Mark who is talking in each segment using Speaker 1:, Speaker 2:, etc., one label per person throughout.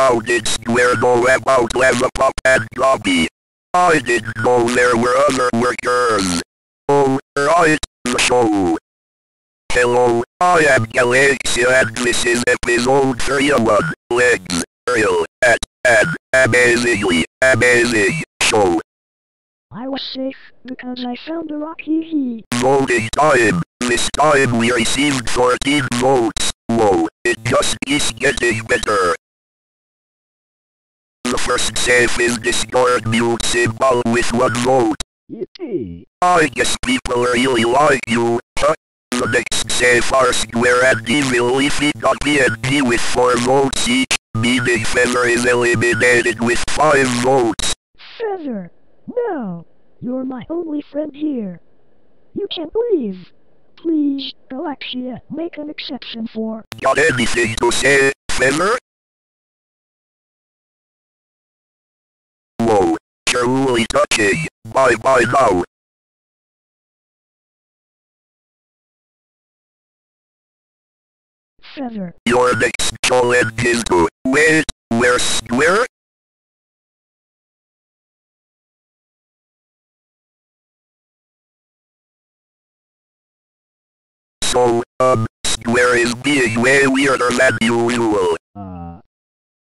Speaker 1: How did Square know about Levapop and Gobby? I didn't know there were other workers. Oh, right, the show. Hello, I am Galaxia and this is episode 31, Legs, Real, at, and, amazingly, amazing, show.
Speaker 2: I was safe because I found a rock hee.
Speaker 1: Voting time. This time we received 14 votes. Whoa, it just keeps getting better. The first safe is Discord mute symbol with one vote.
Speaker 2: Yippee!
Speaker 1: I guess people really like you, huh? The next safe are Square and Evil Leafy PNG with 4 votes each, meaning Feather is eliminated with 5 votes.
Speaker 2: Feather! No! You're my only friend here. You can't leave. Please, Galaxia, make an exception for.
Speaker 1: Got anything to say, Feather? Truly touching. Bye bye now.
Speaker 2: Feather.
Speaker 1: Your next challenge is to wait, where Square? So, um, Square is being way weirder than usual.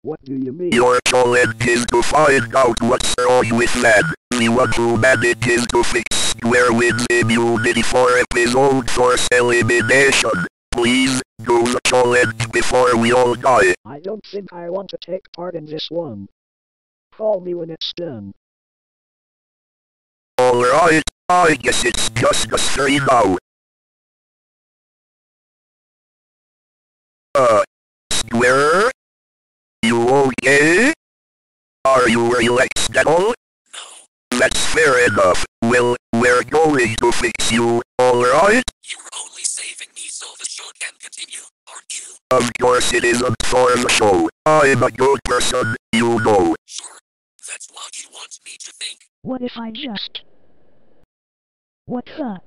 Speaker 2: What do you mean?
Speaker 1: Your challenge is to find out what's wrong with Lad. The one who manages to fix Square wins immunity for episode Source elimination. Please, do the challenge before we all die.
Speaker 2: I don't think I want to take part in this one. Call me when it's done.
Speaker 1: Alright, I guess it's just us three now. Uh, Square? You okay? Are you relaxed at all? That's fair enough. Well, we're going to fix you, alright?
Speaker 3: You're only saving me so the show can continue, aren't you?
Speaker 1: Of course it is a for the show. I'm a good person, you know.
Speaker 3: Sure. That's what you want me to think.
Speaker 2: What if I just. What the?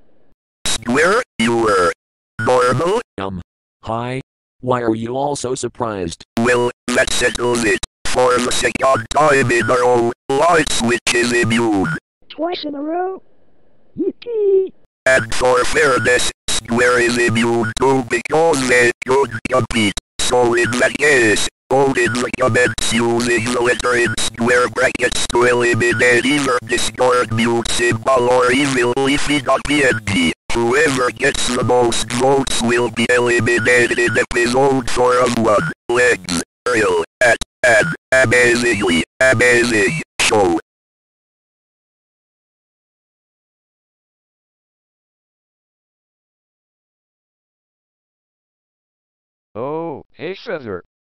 Speaker 1: Square, you were normal?
Speaker 4: Um. Hi. Why are you all so surprised?
Speaker 1: Well, that settles it. For the second time in a row, Light Switch is immune.
Speaker 2: Twice in a row? Yippee!
Speaker 1: And for fairness, Square is immune too because they could compete. So in that case, in the comments using the letter in square brackets to eliminate either Discord mute symbol or evil. Whoever gets the most votes will be eliminated in episode 4 of 1. Legs, at, an amazingly, amazing show.
Speaker 5: Oh, hey Feather.